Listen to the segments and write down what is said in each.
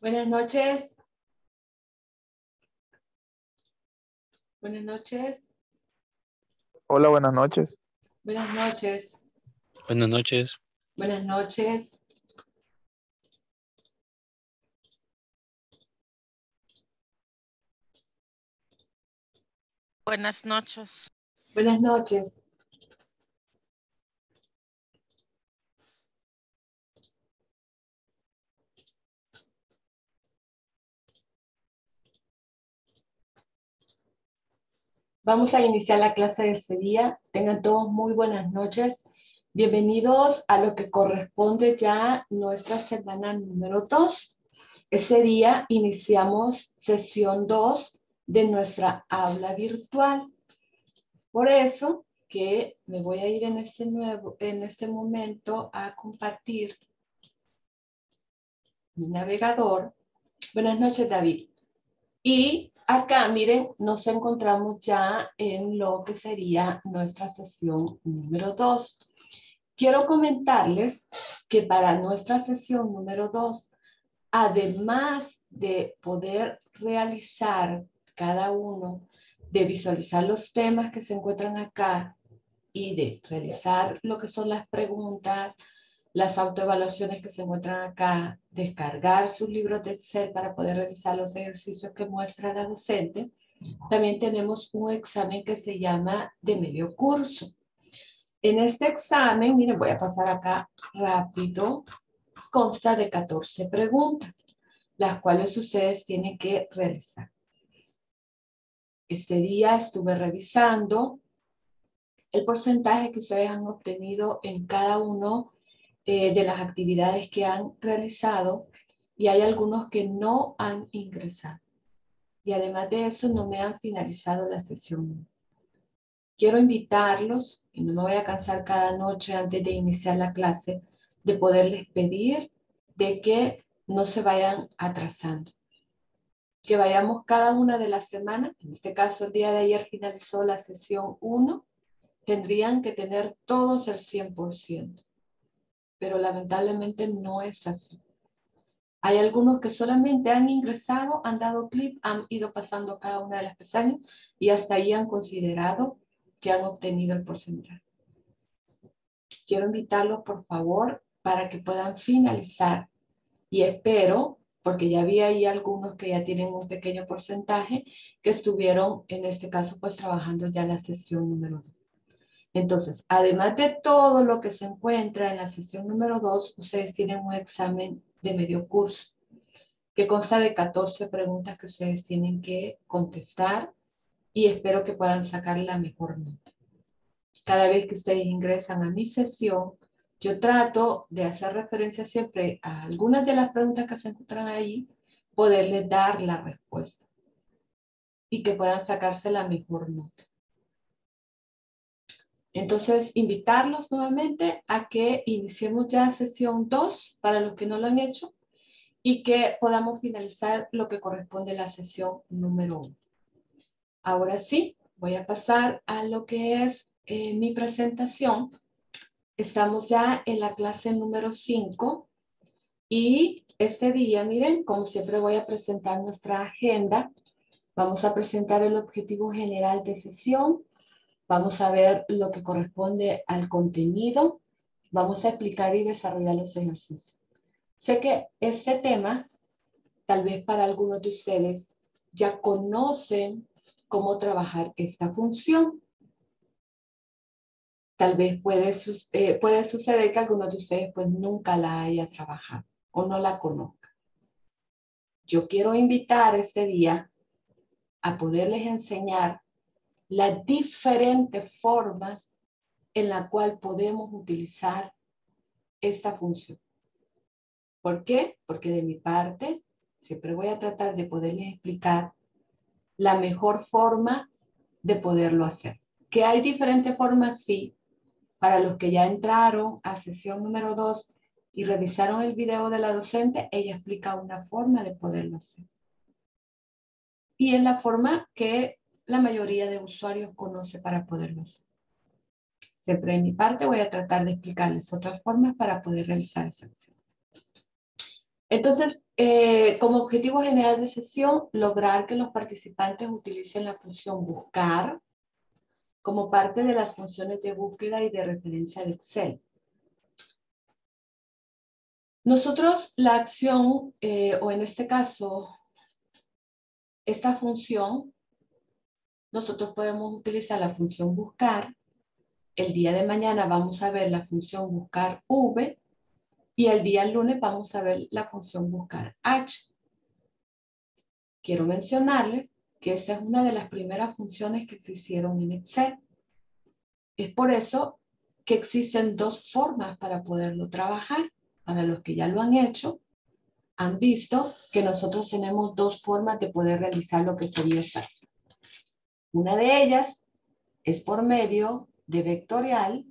Buenas noches. Buenas noches. Hola, buenas noches. Buenas noches. Buenas noches. Buenas noches. Buenas noches. Buenas noches. Vamos a iniciar la clase de ese día. Tengan todos muy buenas noches. Bienvenidos a lo que corresponde ya nuestra semana número 2. Ese día iniciamos sesión 2 de nuestra aula virtual. Por eso que me voy a ir en este, nuevo, en este momento a compartir mi navegador. Buenas noches, David. Y acá, miren, nos encontramos ya en lo que sería nuestra sesión número 2. Quiero comentarles que para nuestra sesión número 2, además de poder realizar cada uno, de visualizar los temas que se encuentran acá y de realizar lo que son las preguntas, las autoevaluaciones que se encuentran acá, descargar sus libros de Excel para poder realizar los ejercicios que muestra la docente. También tenemos un examen que se llama de medio curso. En este examen, miren, voy a pasar acá rápido, consta de 14 preguntas, las cuales ustedes tienen que realizar. Este día estuve revisando el porcentaje que ustedes han obtenido en cada uno eh, de las actividades que han realizado y hay algunos que no han ingresado. Y además de eso, no me han finalizado la sesión. Quiero invitarlos, y no me voy a cansar cada noche antes de iniciar la clase, de poderles pedir de que no se vayan atrasando que vayamos cada una de las semanas, en este caso el día de ayer finalizó la sesión 1, tendrían que tener todos el 100%, pero lamentablemente no es así. Hay algunos que solamente han ingresado, han dado clic, han ido pasando cada una de las pestañas y hasta ahí han considerado que han obtenido el porcentaje. Quiero invitarlos, por favor, para que puedan finalizar y espero porque ya había ahí algunos que ya tienen un pequeño porcentaje que estuvieron, en este caso, pues trabajando ya la sesión número 2. Entonces, además de todo lo que se encuentra en la sesión número 2, ustedes tienen un examen de medio curso que consta de 14 preguntas que ustedes tienen que contestar y espero que puedan sacar la mejor nota. Cada vez que ustedes ingresan a mi sesión, yo trato de hacer referencia siempre a algunas de las preguntas que se encuentran ahí, poderles dar la respuesta y que puedan sacarse la mejor nota. Entonces, invitarlos nuevamente a que iniciemos ya sesión 2 para los que no lo han hecho y que podamos finalizar lo que corresponde a la sesión número 1. Ahora sí, voy a pasar a lo que es eh, mi presentación Estamos ya en la clase número 5 y este día, miren, como siempre voy a presentar nuestra agenda. Vamos a presentar el objetivo general de sesión. Vamos a ver lo que corresponde al contenido. Vamos a explicar y desarrollar los ejercicios. Sé que este tema, tal vez para algunos de ustedes, ya conocen cómo trabajar esta función. Tal vez puede, eh, suceder que algunos de ustedes pues nunca la haya trabajado o no la conozcan. Yo quiero invitar este día a poderles enseñar las diferentes formas en la cual podemos utilizar esta función. ¿Por qué? Porque de mi parte siempre voy a tratar de poderles explicar la mejor forma de poderlo hacer. Que hay diferentes formas, sí, para los que ya entraron a sesión número 2 y revisaron el video de la docente, ella explica una forma de poderlo hacer. Y es la forma que la mayoría de usuarios conoce para poderlo hacer. Siempre de mi parte voy a tratar de explicarles otras formas para poder realizar esa acción. Entonces, eh, como objetivo general de sesión, lograr que los participantes utilicen la función buscar como parte de las funciones de búsqueda y de referencia de Excel. Nosotros la acción, eh, o en este caso, esta función, nosotros podemos utilizar la función buscar. El día de mañana vamos a ver la función buscar V y el día lunes vamos a ver la función buscar H. Quiero mencionarles que esa es una de las primeras funciones que existieron en Excel. Es por eso que existen dos formas para poderlo trabajar. Para los que ya lo han hecho, han visto que nosotros tenemos dos formas de poder realizar lo que sería esta. Una de ellas es por medio de vectorial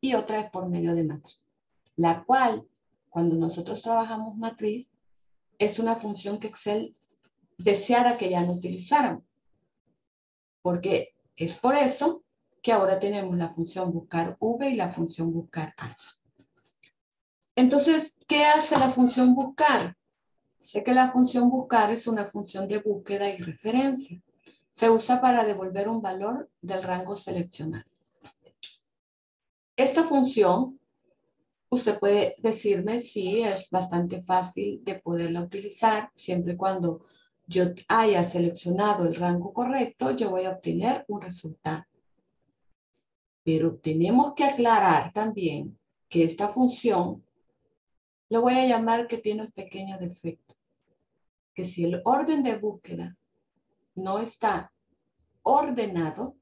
y otra es por medio de matriz, la cual cuando nosotros trabajamos matriz, es una función que Excel deseara que ya no utilizaran. Porque es por eso que ahora tenemos la función buscar V y la función buscar H. Entonces, ¿qué hace la función buscar? Sé que la función buscar es una función de búsqueda y referencia. Se usa para devolver un valor del rango seleccionado. Esta función usted puede decirme si es bastante fácil de poderla utilizar, siempre y cuando yo haya seleccionado el rango correcto, yo voy a obtener un resultado. Pero tenemos que aclarar también que esta función, lo voy a llamar que tiene un pequeño defecto. Que si el orden de búsqueda no está ordenado,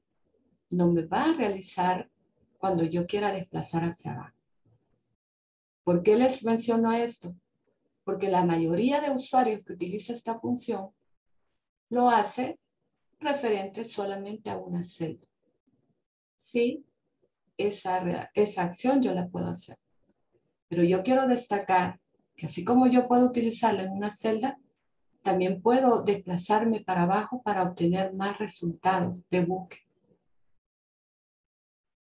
no me va a realizar cuando yo quiera desplazar hacia abajo. ¿Por qué les menciono esto? Porque la mayoría de usuarios que utiliza esta función lo hace referente solamente a una celda. Sí, esa, esa acción yo la puedo hacer. Pero yo quiero destacar que así como yo puedo utilizarla en una celda, también puedo desplazarme para abajo para obtener más resultados de búsqueda.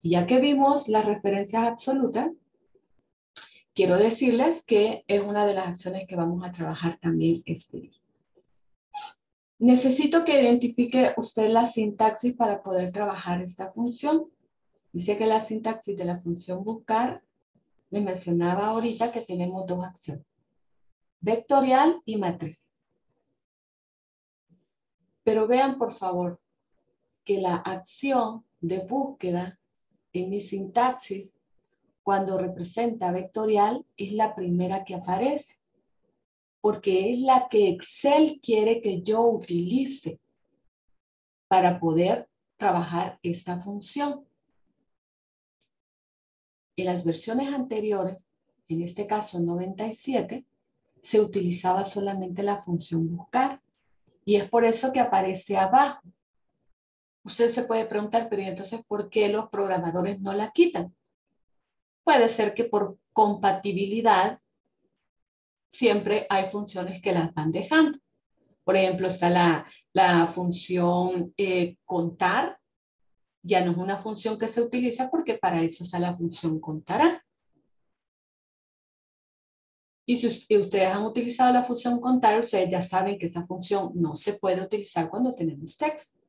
Y ya que vimos las referencias absolutas, quiero decirles que es una de las acciones que vamos a trabajar también este día. Necesito que identifique usted la sintaxis para poder trabajar esta función. Dice que la sintaxis de la función buscar, le mencionaba ahorita que tenemos dos acciones, vectorial y matriz. Pero vean por favor que la acción de búsqueda en mi sintaxis cuando representa vectorial es la primera que aparece, porque es la que Excel quiere que yo utilice para poder trabajar esta función. En las versiones anteriores, en este caso 97, se utilizaba solamente la función buscar y es por eso que aparece abajo. Usted se puede preguntar, pero entonces por qué los programadores no la quitan? Puede ser que por compatibilidad siempre hay funciones que las van dejando. Por ejemplo, está la, la función eh, contar. Ya no es una función que se utiliza porque para eso está la función contará. Y si ustedes han utilizado la función contar, ustedes ya saben que esa función no se puede utilizar cuando tenemos texto.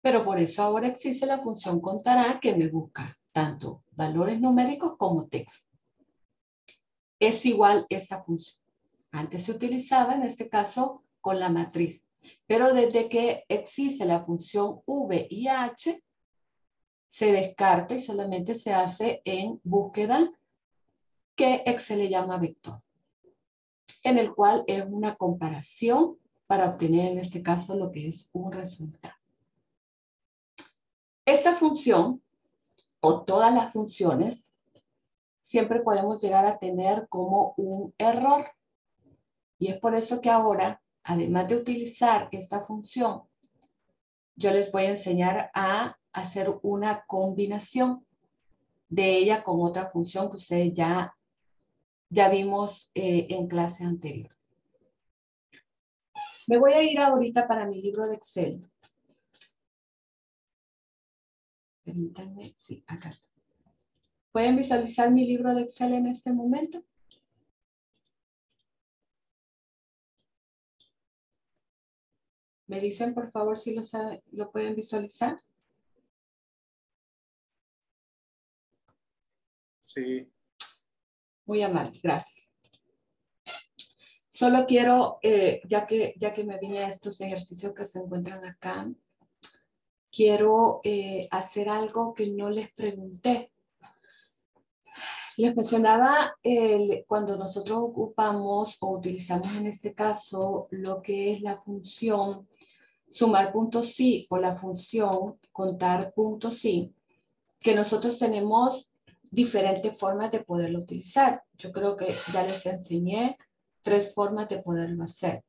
Pero por eso ahora existe la función contará que me busca tanto valores numéricos como texto. Es igual esa función. Antes se utilizaba en este caso con la matriz, pero desde que existe la función v y h, se descarta y solamente se hace en búsqueda que Excel le llama vector, en el cual es una comparación para obtener en este caso lo que es un resultado. Esta función o todas las funciones, siempre podemos llegar a tener como un error. Y es por eso que ahora, además de utilizar esta función, yo les voy a enseñar a hacer una combinación de ella con otra función que ustedes ya, ya vimos eh, en clases anteriores. Me voy a ir ahorita para mi libro de Excel. Permítanme, sí, acá está. ¿Pueden visualizar mi libro de Excel en este momento? ¿Me dicen por favor si lo, saben, lo pueden visualizar? Sí. Muy amable, gracias. Solo quiero, eh, ya, que, ya que me vine a estos ejercicios que se encuentran acá, quiero eh, hacer algo que no les pregunté. Les mencionaba cuando nosotros ocupamos o utilizamos en este caso lo que es la función sumar puntos sí o la función contar puntos sí, que nosotros tenemos diferentes formas de poderlo utilizar. Yo creo que ya les enseñé tres formas de poderlo hacer.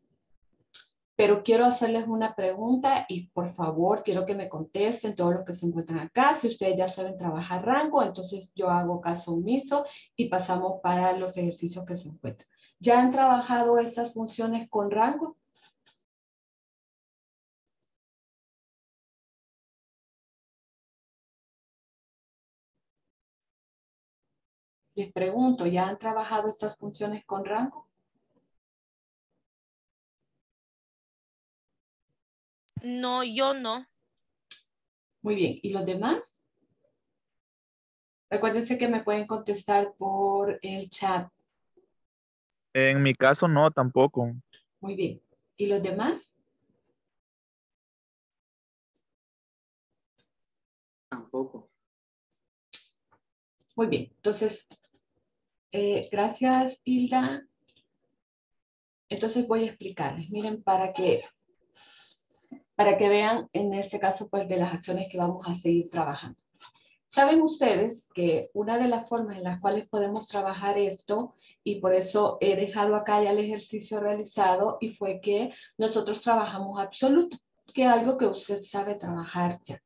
Pero quiero hacerles una pregunta y por favor quiero que me contesten todos los que se encuentran acá. Si ustedes ya saben trabajar rango, entonces yo hago caso omiso y pasamos para los ejercicios que se encuentran. ¿Ya han trabajado estas funciones con rango? Les pregunto, ¿ya han trabajado estas funciones con rango? No, yo no. Muy bien. ¿Y los demás? Recuérdense que me pueden contestar por el chat. En mi caso no, tampoco. Muy bien. ¿Y los demás? Tampoco. Muy bien. Entonces, eh, gracias Hilda. Entonces voy a explicarles. Miren, para que para que vean en este caso pues de las acciones que vamos a seguir trabajando. Saben ustedes que una de las formas en las cuales podemos trabajar esto, y por eso he dejado acá ya el ejercicio realizado, y fue que nosotros trabajamos absoluto, que algo que usted sabe trabajar ya.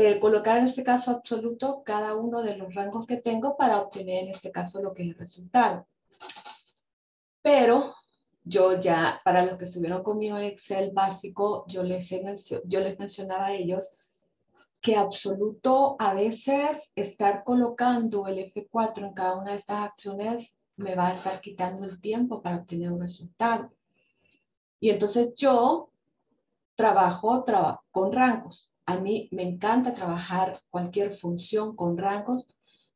Eh, colocar en este caso absoluto cada uno de los rangos que tengo para obtener en este caso lo que es el resultado. Pero yo ya, para los que estuvieron conmigo en Excel básico, yo les, yo les mencionaba a ellos que absoluto a veces estar colocando el F4 en cada una de estas acciones me va a estar quitando el tiempo para obtener un resultado. Y entonces yo trabajo, trabajo con rangos. A mí me encanta trabajar cualquier función con rangos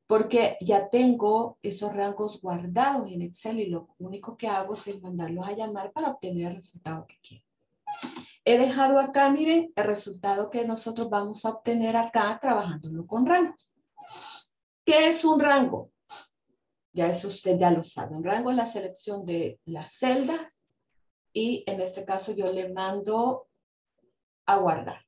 porque ya tengo esos rangos guardados en Excel y lo único que hago es mandarlos a llamar para obtener el resultado que quiero. He dejado acá, miren, el resultado que nosotros vamos a obtener acá trabajándolo con rangos. ¿Qué es un rango? Ya eso usted ya lo sabe. Un rango es la selección de las celdas y en este caso yo le mando a guardar.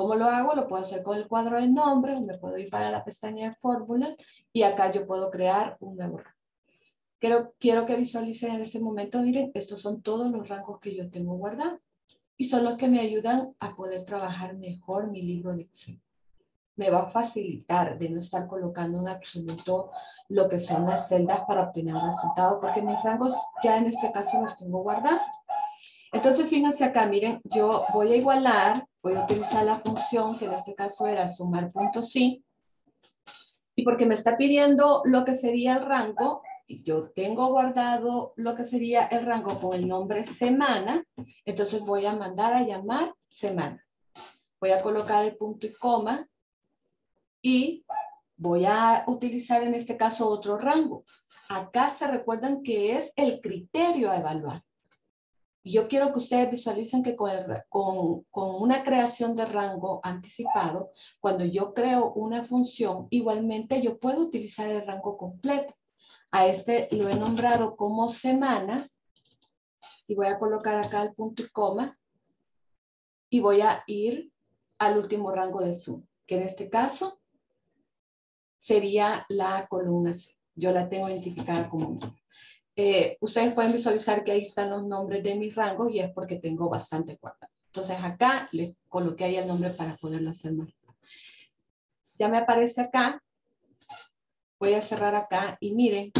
¿Cómo lo hago? Lo puedo hacer con el cuadro de nombre, me puedo ir para la pestaña de fórmulas y acá yo puedo crear un nuevo rango. Quiero, quiero que visualicen en este momento, miren, estos son todos los rangos que yo tengo guardados y son los que me ayudan a poder trabajar mejor mi libro de Excel. Me va a facilitar de no estar colocando en absoluto lo que son las celdas para obtener un resultado, porque mis rangos ya en este caso los tengo guardados. Entonces, fíjense acá, miren, yo voy a igualar voy a utilizar la función que en este caso era sumar puntos sí. Y porque me está pidiendo lo que sería el rango, yo tengo guardado lo que sería el rango con el nombre semana, entonces voy a mandar a llamar semana. Voy a colocar el punto y coma y voy a utilizar en este caso otro rango. Acá se recuerdan que es el criterio a evaluar. Yo quiero que ustedes visualicen que con, con, una creación de rango anticipado, cuando yo creo una función, igualmente yo puedo utilizar el rango completo. A este lo he nombrado como semanas y voy a colocar acá el punto y coma y voy a ir al último rango de sum, que en este caso sería la columna C. Yo la tengo identificada como eh, ustedes pueden visualizar que ahí están los nombres de mis rangos y es porque tengo bastante guardado. Entonces acá le coloqué ahí el nombre para poderlo hacer más. Ya me aparece acá. Voy a cerrar acá y miren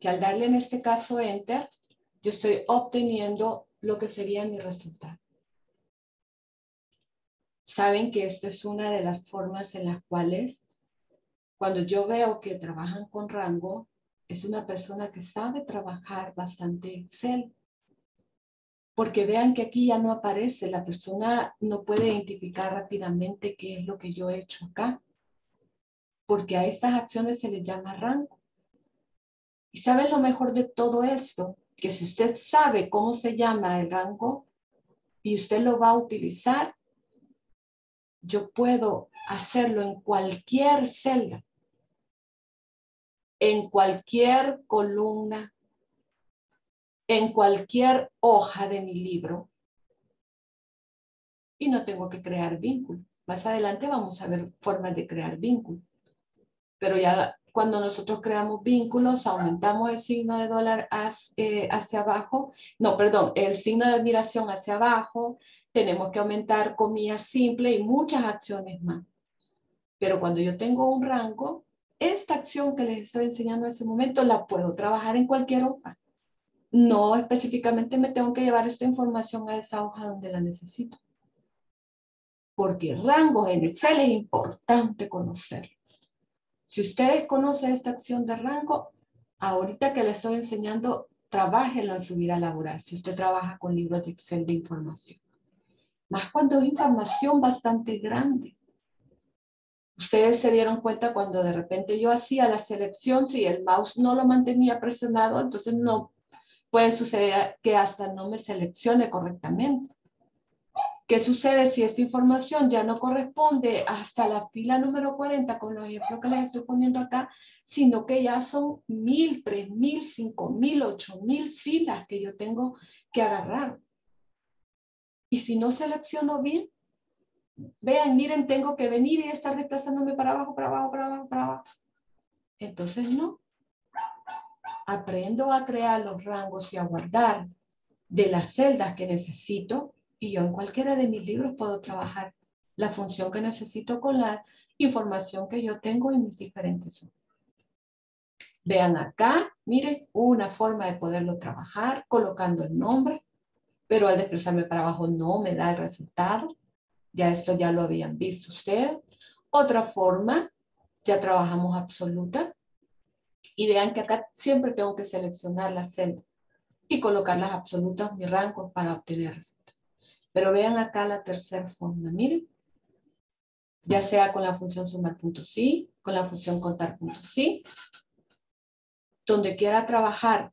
que al darle en este caso Enter, yo estoy obteniendo lo que sería mi resultado. Saben que esta es una de las formas en las cuales cuando yo veo que trabajan con rango, es una persona que sabe trabajar bastante Excel. Porque vean que aquí ya no aparece, la persona no puede identificar rápidamente qué es lo que yo he hecho acá. Porque a estas acciones se les llama rango. Y saben lo mejor de todo esto, que si usted sabe cómo se llama el rango y usted lo va a utilizar, yo puedo hacerlo en cualquier celda, en cualquier columna, en cualquier hoja de mi libro y no tengo que crear vínculo. Más adelante vamos a ver formas de crear vínculo. Pero ya cuando nosotros creamos vínculos, aumentamos el signo de dólar eh, hacia, abajo, no, perdón, el signo de admiración hacia abajo, tenemos que aumentar comillas simple y muchas acciones más. Pero cuando yo tengo un rango, esta acción que les estoy enseñando en ese momento la puedo trabajar en cualquier hoja no específicamente me tengo que llevar esta información a esa hoja donde la necesito. Porque rangos en Excel es importante conocer. Si ustedes conocen esta acción de rango, ahorita que le estoy enseñando, trabájenlo en su vida laboral. Si usted trabaja con libros de Excel de información. Más cuando es información bastante grande. Ustedes se dieron cuenta cuando de repente yo hacía la selección, si el mouse no lo mantenía presionado, entonces no puede suceder que hasta no me seleccione correctamente. ¿Qué sucede si esta información ya no corresponde hasta la fila número 40 con los ejemplos que les estoy poniendo acá, sino que ya son mil, tres mil, cinco mil, ocho mil filas que yo tengo que agarrar? Y si no selecciono bien, vean, miren, tengo que venir y estar desplazándome para abajo, para abajo, para abajo, para abajo. Entonces no, aprendo a crear los rangos y a guardar de las celdas que necesito y yo en cualquiera de mis libros puedo trabajar la función que necesito con la información que yo tengo en mis diferentes Vean acá, miren, una forma de poderlo trabajar colocando el nombre, pero al desplazarme para abajo no me da el resultado. Ya esto ya lo habían visto ustedes. Otra forma, ya trabajamos absoluta, y vean que acá siempre tengo que seleccionar la celda y colocar las absolutas mi rango para obtener resultados. Pero vean acá la tercera forma, miren. Ya sea con la función sumar punto sí, con la función contar punto sí. Donde quiera trabajar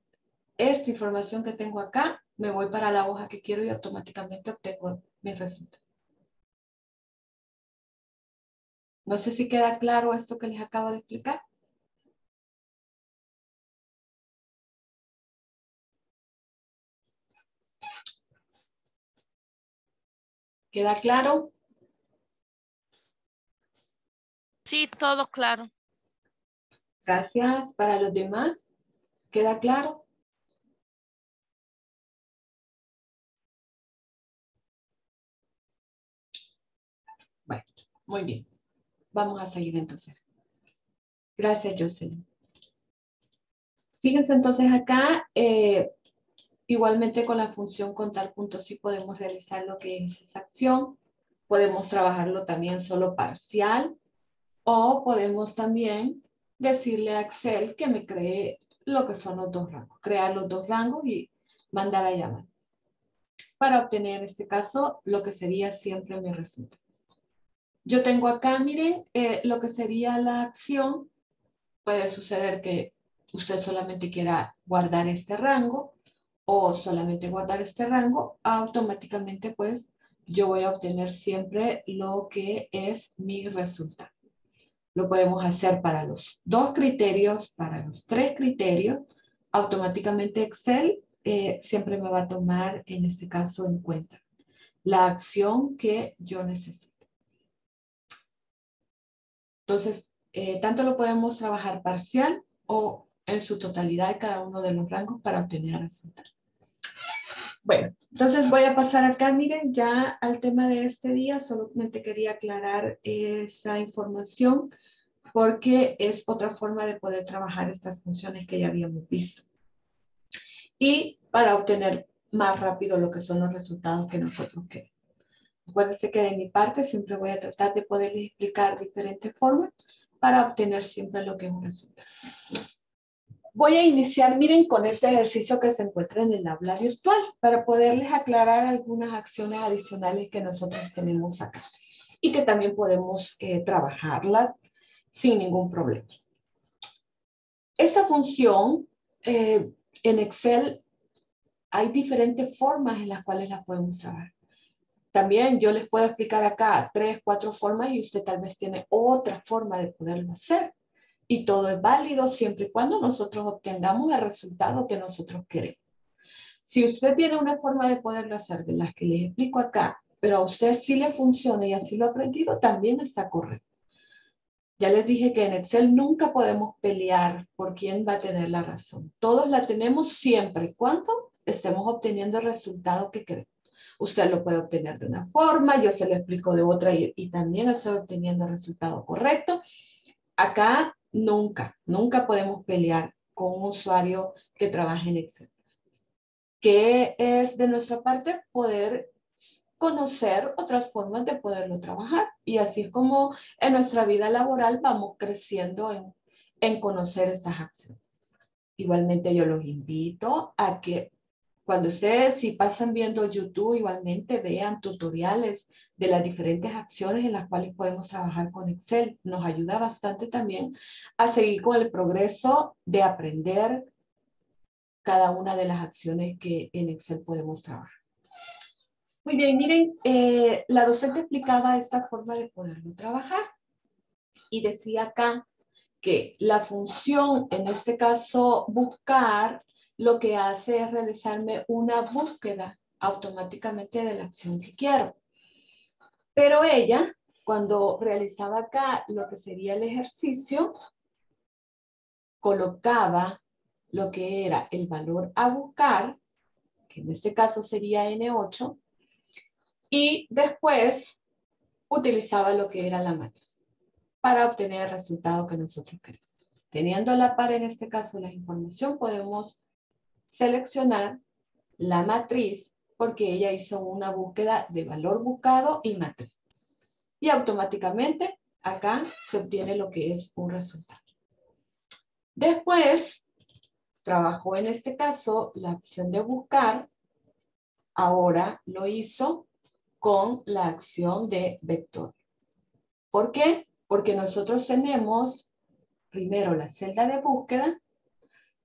esta información que tengo acá, me voy para la hoja que quiero y automáticamente obtengo mi resultado. No sé si queda claro esto que les acabo de explicar. ¿Queda claro? Sí, todo claro. Gracias. Para los demás, ¿queda claro? Bueno, muy bien. Vamos a seguir entonces. Gracias, Jocelyn. Fíjense entonces acá, eh, Igualmente con la función contar puntos sí podemos realizar lo que es esa acción. Podemos trabajarlo también solo parcial o podemos también decirle a Excel que me cree lo que son los dos rangos. Crear los dos rangos y mandar a llamar. Para obtener en este caso lo que sería siempre mi resultado. Yo tengo acá, miren, eh, lo que sería la acción. Puede suceder que usted solamente quiera guardar este rango o solamente guardar este rango, automáticamente pues yo voy a obtener siempre lo que es mi resultado. Lo podemos hacer para los dos criterios, para los tres criterios. Automáticamente Excel eh, siempre me va a tomar en este caso en cuenta la acción que yo necesito. Entonces, eh, tanto lo podemos trabajar parcial o en su totalidad cada uno de los rangos para obtener resultados. Bueno, entonces voy a pasar acá, miren, ya al tema de este día, solamente quería aclarar esa información porque es otra forma de poder trabajar estas funciones que ya habíamos visto. Y para obtener más rápido lo que son los resultados que nosotros queremos. Acuérdense que de mi parte siempre voy a tratar de poderles explicar diferentes formas para obtener siempre lo que es un resultado. Voy a iniciar, miren, con este ejercicio que se encuentra en el aula virtual para poderles aclarar algunas acciones adicionales que nosotros tenemos acá y que también podemos eh, trabajarlas sin ningún problema. Esta función eh, en Excel hay diferentes formas en las cuales la podemos trabajar. También yo les puedo explicar acá tres, cuatro formas y usted tal vez tiene otra forma de poderlo hacer. Y todo es válido siempre y cuando nosotros obtengamos el resultado que nosotros queremos. Si usted tiene una forma de poderlo hacer de las que les explico acá, pero a usted sí le funciona y así lo ha aprendido, también está correcto. Ya les dije que en Excel nunca podemos pelear por quién va a tener la razón. Todos la tenemos siempre cuando estemos obteniendo el resultado que queremos. Usted lo puede obtener de una forma, yo se lo explico de otra y, y también estoy obteniendo el resultado correcto. Acá nunca, nunca podemos pelear con un usuario que trabaje en Excel. ¿Qué es de nuestra parte? Poder conocer otras formas de poderlo trabajar. Y así es como en nuestra vida laboral vamos creciendo en, en conocer estas acciones. Igualmente yo los invito a que cuando ustedes, si pasan viendo YouTube, igualmente vean tutoriales de las diferentes acciones en las cuales podemos trabajar con Excel. Nos ayuda bastante también a seguir con el progreso de aprender cada una de las acciones que en Excel podemos trabajar. Muy bien, miren, eh, la docente explicaba esta forma de poderlo trabajar y decía acá que la función, en este caso, buscar, lo que hace es realizarme una búsqueda automáticamente de la acción que quiero. Pero ella, cuando realizaba acá lo que sería el ejercicio, colocaba lo que era el valor a buscar, que en este caso sería N8, y después utilizaba lo que era la matriz para obtener el resultado que nosotros queremos. Teniendo a la par en este caso la información, podemos seleccionar la matriz porque ella hizo una búsqueda de valor buscado y matriz. Y automáticamente acá se obtiene lo que es un resultado. Después, trabajó en este caso la opción de buscar. Ahora lo hizo con la acción de vector. ¿Por qué? Porque nosotros tenemos primero la celda de búsqueda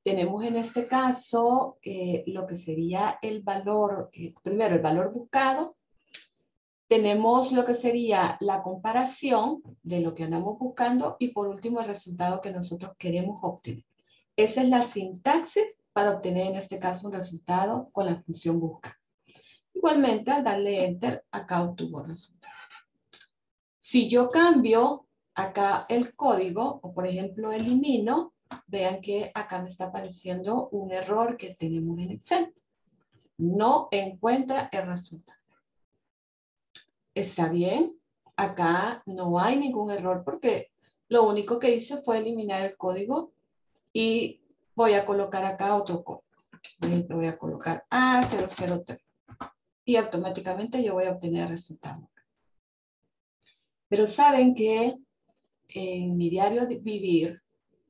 tenemos en este caso eh, lo que sería el valor, eh, primero el valor buscado, tenemos lo que sería la comparación de lo que andamos buscando y por último el resultado que nosotros queremos obtener. Esa es la sintaxis para obtener en este caso un resultado con la función busca. Igualmente al darle enter acá obtuvo resultado. Si yo cambio acá el código o por ejemplo elimino, vean que acá me está apareciendo un error que tenemos en Excel. No encuentra el resultado. Está bien, acá no hay ningún error porque lo único que hice fue eliminar el código y voy a colocar acá otro código. Voy a colocar A003 y automáticamente yo voy a obtener el resultado. Pero saben que en mi diario de vivir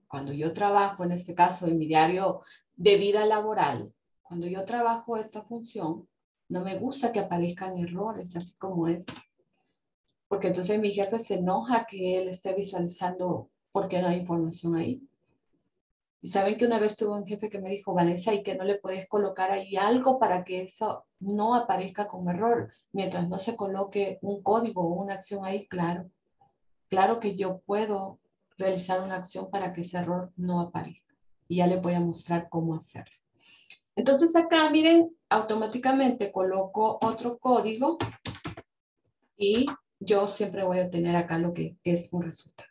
cuando yo trabajo, en este caso en mi diario de vida laboral, cuando yo trabajo esta función, no me gusta que aparezcan errores así como este. Porque entonces mi jefe se enoja que él esté visualizando porque no hay información ahí. Y saben que una vez tuve un jefe que me dijo, Vanessa, ¿y que no le puedes colocar ahí algo para que eso no aparezca como error? Mientras no se coloque un código o una acción ahí, claro. Claro que yo puedo realizar una acción para que ese error no aparezca. Y ya les voy a mostrar cómo hacerlo. Entonces acá, miren, automáticamente coloco otro código y yo siempre voy a tener acá lo que es un resultado.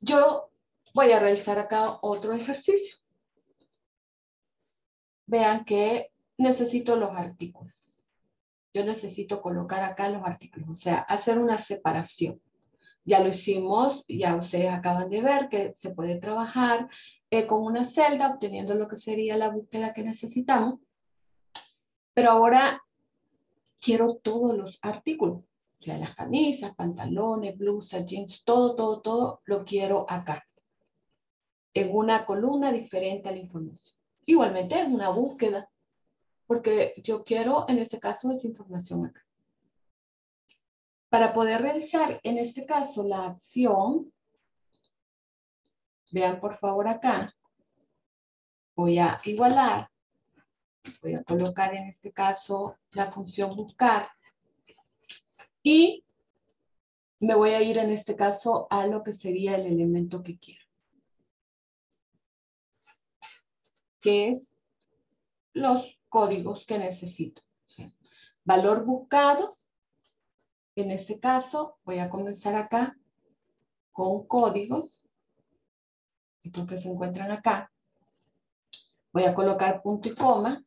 Yo voy a realizar acá otro ejercicio. Vean que necesito los artículos. Yo necesito colocar acá los artículos, o sea, hacer una separación. Ya lo hicimos, ya ustedes acaban de ver que se puede trabajar eh, con una celda obteniendo lo que sería la búsqueda que necesitamos. Pero ahora quiero todos los artículos. Sea, las camisas, pantalones, blusas, jeans, todo, todo, todo lo quiero acá. en una columna diferente a la información. Igualmente es una búsqueda, porque yo quiero en este caso esa información acá. Para poder realizar en este caso la acción, vean por favor acá, voy a igualar, voy a colocar en este caso la función buscar y me voy a ir en este caso a lo que sería el elemento que quiero. que es los códigos que necesito. Valor buscado, en este caso voy a comenzar acá con códigos, estos que se encuentran acá. Voy a colocar punto y coma.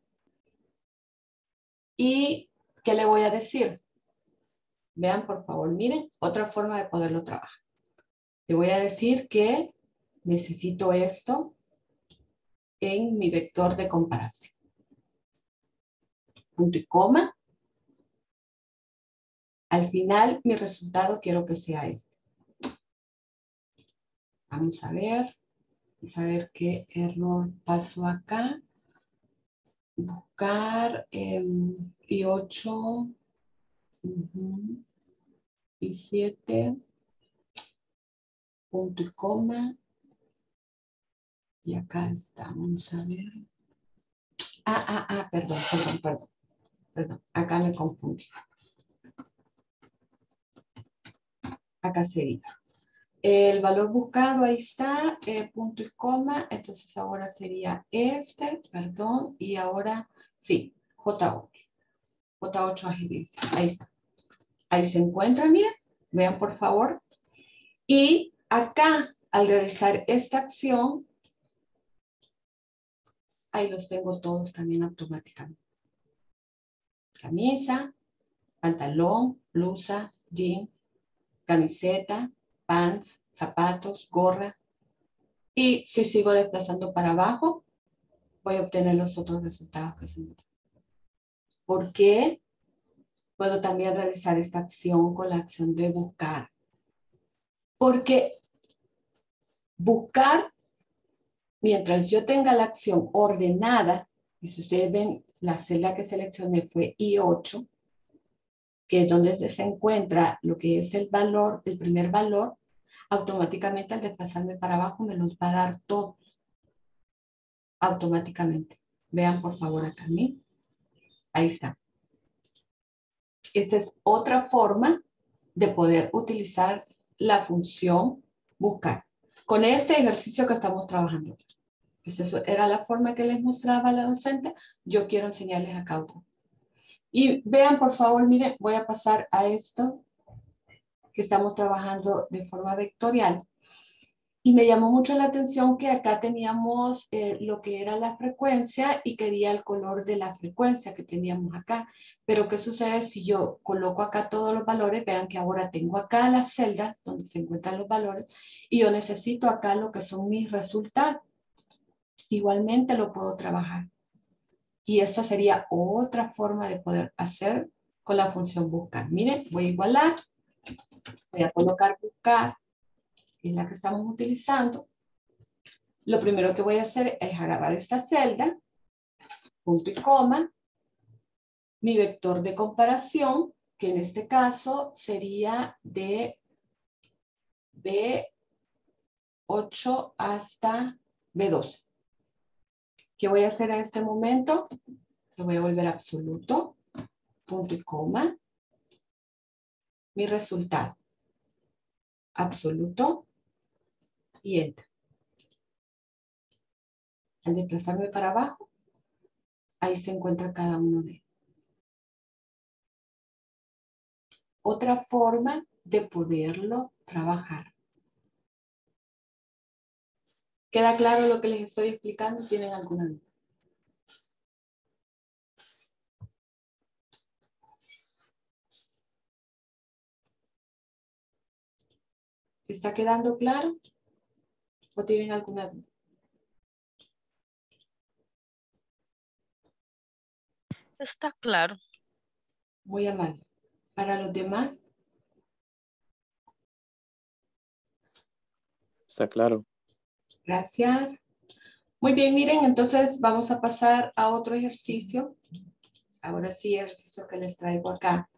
¿Y qué le voy a decir? Vean, por favor, miren, otra forma de poderlo trabajar. Le voy a decir que necesito esto en mi vector de comparación. Punto y coma. Al final, mi resultado quiero que sea este. Vamos a ver. Vamos a ver qué error pasó acá. Buscar em, y 8 y 7 punto y coma y acá está, vamos a ver. Ah, ah, ah, perdón, perdón, perdón. Perdón, acá me confundí. Acá sería. El valor buscado, ahí está, eh, punto y coma. Entonces ahora sería este, perdón, y ahora sí, J8. J8 agiliza, ahí está. Ahí se encuentra, miren, vean por favor. Y acá, al realizar esta acción, ahí los tengo todos también automáticamente. Camisa, pantalón, blusa, jean, camiseta, pants, zapatos, gorra. Y si sigo desplazando para abajo, voy a obtener los otros resultados que se me ¿Por qué? Puedo también realizar esta acción con la acción de buscar. Porque buscar mientras yo tenga la acción ordenada, y si ustedes ven, la celda que seleccioné fue I8, que es donde se encuentra lo que es el valor, el primer valor, automáticamente al desplazarme para abajo me los va a dar todos. Automáticamente. Vean por favor acá a mí. Ahí está. Esta es otra forma de poder utilizar la función buscar. Con este ejercicio que estamos trabajando. Esa era la forma que les mostraba la docente. Yo quiero enseñarles acá otro. Y vean, por favor, miren, voy a pasar a esto que estamos trabajando de forma vectorial. Y me llamó mucho la atención que acá teníamos eh, lo que era la frecuencia y quería el color de la frecuencia que teníamos acá. Pero ¿qué sucede si yo coloco acá todos los valores? Vean que ahora tengo acá la celda donde se encuentran los valores y yo necesito acá lo que son mis resultados igualmente lo puedo trabajar. Y esa sería otra forma de poder hacer con la función buscar. Miren, voy a igualar, voy a colocar buscar, que es la que estamos utilizando. Lo primero que voy a hacer es agarrar esta celda, punto y coma, mi vector de comparación, que en este caso sería de B8 hasta B12. ¿Qué voy a hacer en este momento? Lo voy a volver absoluto, punto y coma. Mi resultado. Absoluto y enter. Al desplazarme para abajo, ahí se encuentra cada uno de ellos. Otra forma de poderlo trabajar. ¿Queda claro lo que les estoy explicando? ¿Tienen alguna duda? ¿Está quedando claro? ¿O tienen alguna duda? Está claro. Muy amable. Para los demás. Está claro. Gracias. Muy bien, miren, entonces vamos a pasar a otro ejercicio. Ahora sí, el ejercicio que les traigo acá.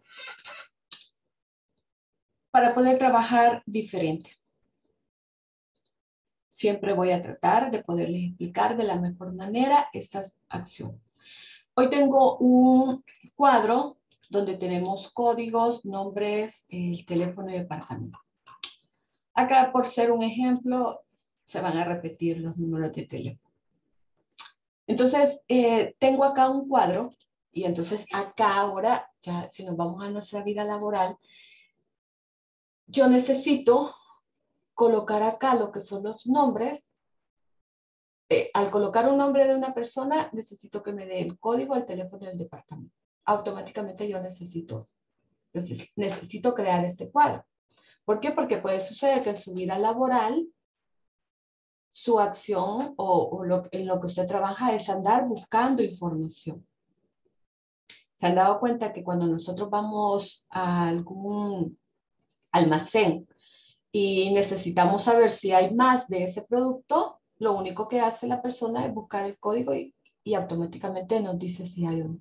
Para poder trabajar diferente. Siempre voy a tratar de poderles explicar de la mejor manera esta acción. Hoy tengo un cuadro donde tenemos códigos, nombres, el teléfono y departamento. Acá, por ser un ejemplo, se van a repetir los números de teléfono. Entonces, eh, tengo acá un cuadro y entonces acá ahora, ya si nos vamos a nuestra vida laboral, yo necesito colocar acá lo que son los nombres. Eh, al colocar un nombre de una persona, necesito que me dé el código, el teléfono y el departamento. Automáticamente yo necesito, entonces, necesito crear este cuadro. ¿Por qué? Porque puede suceder que en su vida laboral, su acción o, en lo que usted trabaja es andar buscando información. ¿Se han dado cuenta que cuando nosotros vamos a algún almacén y necesitamos saber si hay más de ese producto, lo único que hace la persona es buscar el código y, automáticamente nos dice si hay uno.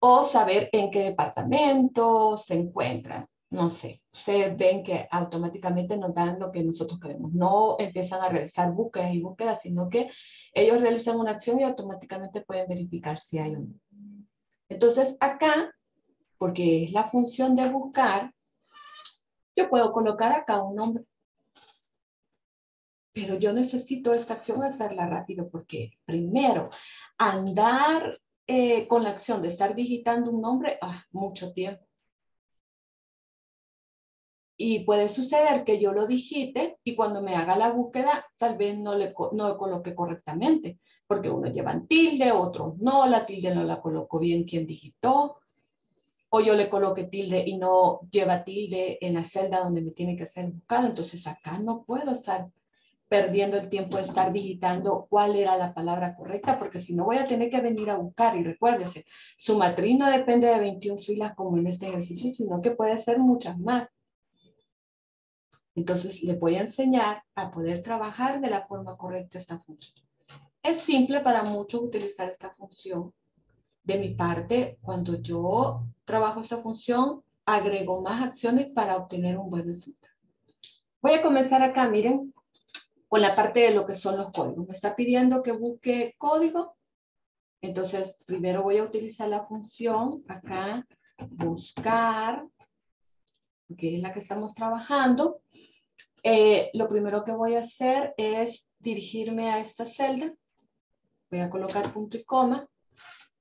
O saber en qué departamento se encuentra. No sé, ustedes ven que automáticamente nos dan lo que nosotros queremos. No empiezan a realizar búsquedas y búsquedas, sino que ellos realizan una acción y automáticamente pueden verificar si hay uno. Entonces acá, porque es la función de buscar, yo puedo colocar acá un nombre. Pero yo necesito esta acción hacerla rápido porque primero, andar eh, con la acción de estar digitando un nombre, ah, mucho tiempo. Y puede suceder que yo lo digite y cuando me haga la búsqueda, tal vez no, le, no lo coloque correctamente, porque uno lleva tilde, otros no, la tilde no la colocó bien quien digitó o yo le coloque tilde y no lleva tilde en la celda donde me tiene que ser buscado. Entonces acá no puedo estar perdiendo el tiempo de estar digitando cuál era la palabra correcta, porque si no voy a tener que venir a buscar. Y recuérdese, su matriz no depende de 21 filas como en este ejercicio, sino que puede ser muchas más. Entonces le voy a enseñar a poder trabajar de la forma correcta esta función. Es simple para muchos utilizar esta función de mi parte, cuando yo trabajo esta función, agrego más acciones para obtener un buen resultado. Voy a comenzar acá, miren, con la parte de lo que son los códigos. Me está pidiendo que busque código. Entonces, primero voy a utilizar la función acá, buscar, que es la que estamos trabajando. Eh, lo primero que voy a hacer es dirigirme a esta celda. Voy a colocar punto y coma.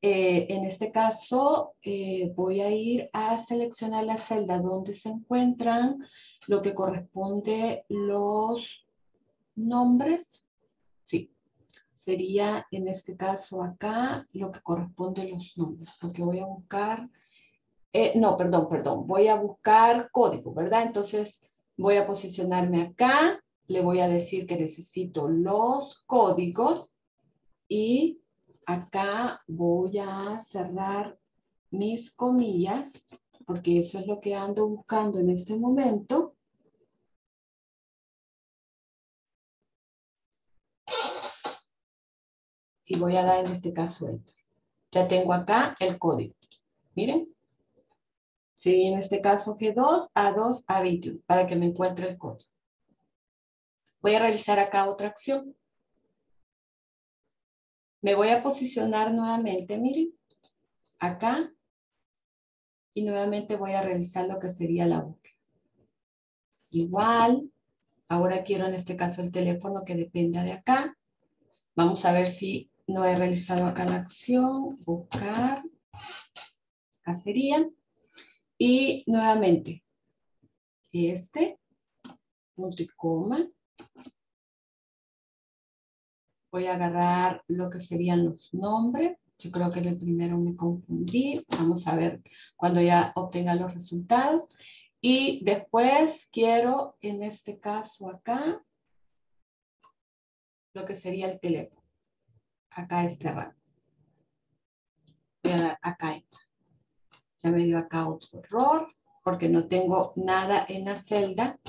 Eh, en este caso, eh, voy a ir a seleccionar la celda donde se encuentran lo que corresponde los nombres. Sí, sería en este caso acá lo que corresponde los nombres, porque voy a buscar, eh, no, perdón, perdón, voy a buscar código, ¿verdad? Entonces voy a posicionarme acá, le voy a decir que necesito los códigos y acá voy a cerrar mis comillas, porque eso es lo que ando buscando en este momento. Y voy a dar en este caso esto. Ya tengo acá el código. Miren. Sí, en este caso G2, A2, A21, para que me encuentre el código. Voy a realizar acá otra acción. Me voy a posicionar nuevamente, miren, acá. Y nuevamente voy a realizar lo que sería la búsqueda. Igual, ahora quiero en este caso el teléfono que dependa de acá. Vamos a ver si no he realizado acá la acción. Buscar. Acá sería. Y nuevamente, este, punto y coma voy a agarrar lo que serían los nombres. Yo creo que en el primero me confundí. Vamos a ver cuando ya obtenga los resultados. Y después quiero, en este caso acá, lo que sería el teléfono. Acá este rango. Acá ya me dio acá otro error porque no tengo nada en la celda.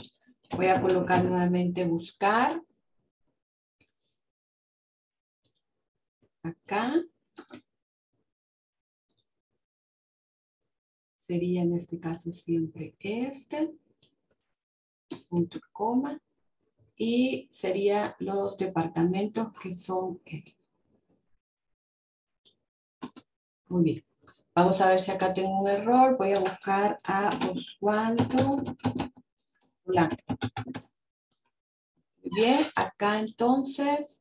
Voy a colocar nuevamente buscar. Acá. Sería en este caso siempre este. Punto coma. Y sería los departamentos que son estos. Muy bien. Vamos a ver si acá tengo un error. Voy a buscar a Oswaldo Blanco. Bien, acá entonces